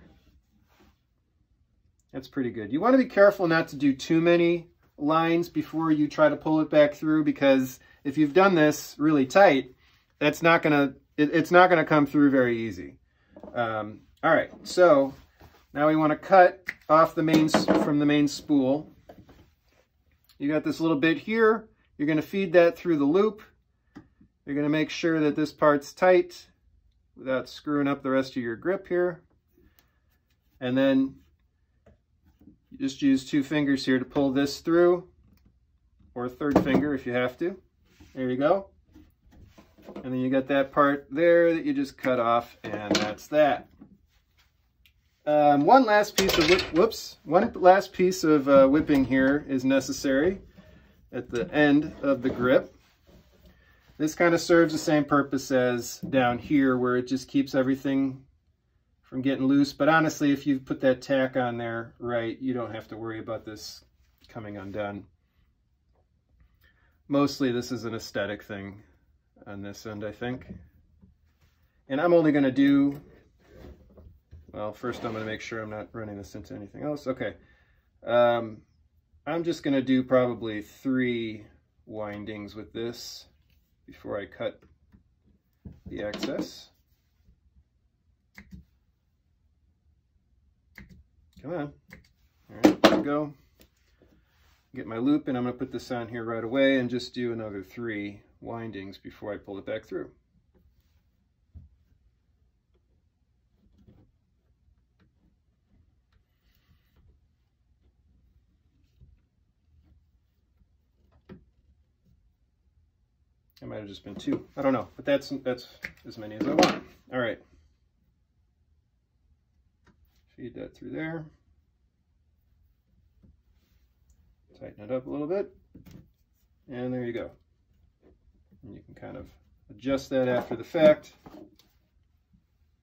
That's pretty good. You want to be careful not to do too many lines before you try to pull it back through because if you've done this really tight, that's not gonna it, it's not gonna come through very easy. Um, all right, so now we want to cut off the main from the main spool. You got this little bit here. You're going to feed that through the loop. You're going to make sure that this part's tight without screwing up the rest of your grip here. And then you just use two fingers here to pull this through, or third finger if you have to. There you go. And then you got that part there that you just cut off, and that's that. Um, one last piece of whip, whoops, one last piece of uh, whipping here is necessary at the end of the grip. This kind of serves the same purpose as down here where it just keeps everything from getting loose. But honestly, if you put that tack on there right, you don't have to worry about this coming undone. Mostly this is an aesthetic thing on this end, I think. And I'm only going to do, well, first I'm going to make sure I'm not running this into anything else. Okay. Um, I'm just going to do probably three windings with this before I cut the excess. Come on. All right, there we go. Get my loop and I'm going to put this on here right away and just do another three windings before I pull it back through. It might have just been two. I don't know, but that's that's as many as I want. All right. Feed that through there. Tighten it up a little bit. And there you go. And you can kind of adjust that after the fact.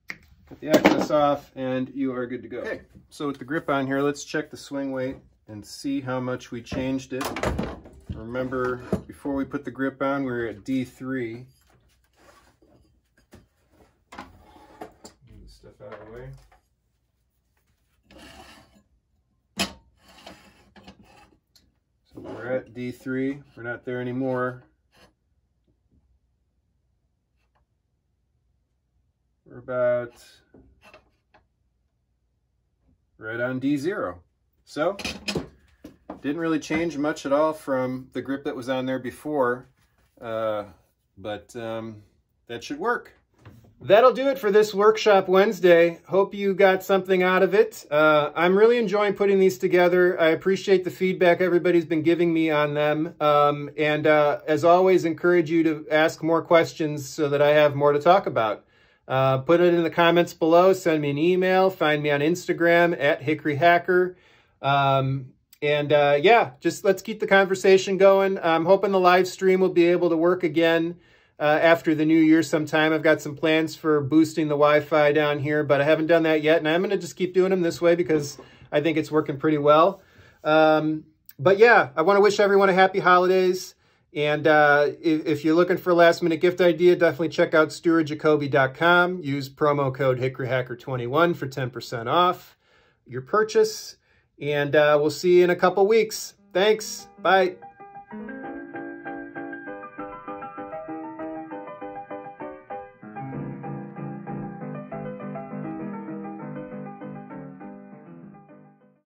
Cut the excess off and you are good to go. Okay, so with the grip on here, let's check the swing weight and see how much we changed it. Remember, before we put the grip on, we were at D3. Move the stuff out of the way. So we're at D3. We're not there anymore. We're about right on D0. So didn't really change much at all from the grip that was on there before, uh, but um, that should work. That'll do it for this Workshop Wednesday. Hope you got something out of it. Uh, I'm really enjoying putting these together. I appreciate the feedback everybody's been giving me on them. Um, and uh, as always, encourage you to ask more questions so that I have more to talk about. Uh, put it in the comments below. Send me an email. Find me on Instagram at Hickory Hacker. Um, and uh, yeah, just let's keep the conversation going. I'm hoping the live stream will be able to work again uh, after the new year sometime. I've got some plans for boosting the Wi-Fi down here, but I haven't done that yet. And I'm going to just keep doing them this way because I think it's working pretty well. Um, but yeah, I want to wish everyone a happy holidays. And uh, if, if, you're looking for a last minute gift idea, definitely check out steurerjacoby.com. Use promo code HickoryHacker21 for 10% off your purchase. And uh, we'll see you in a couple weeks. Thanks. Bye.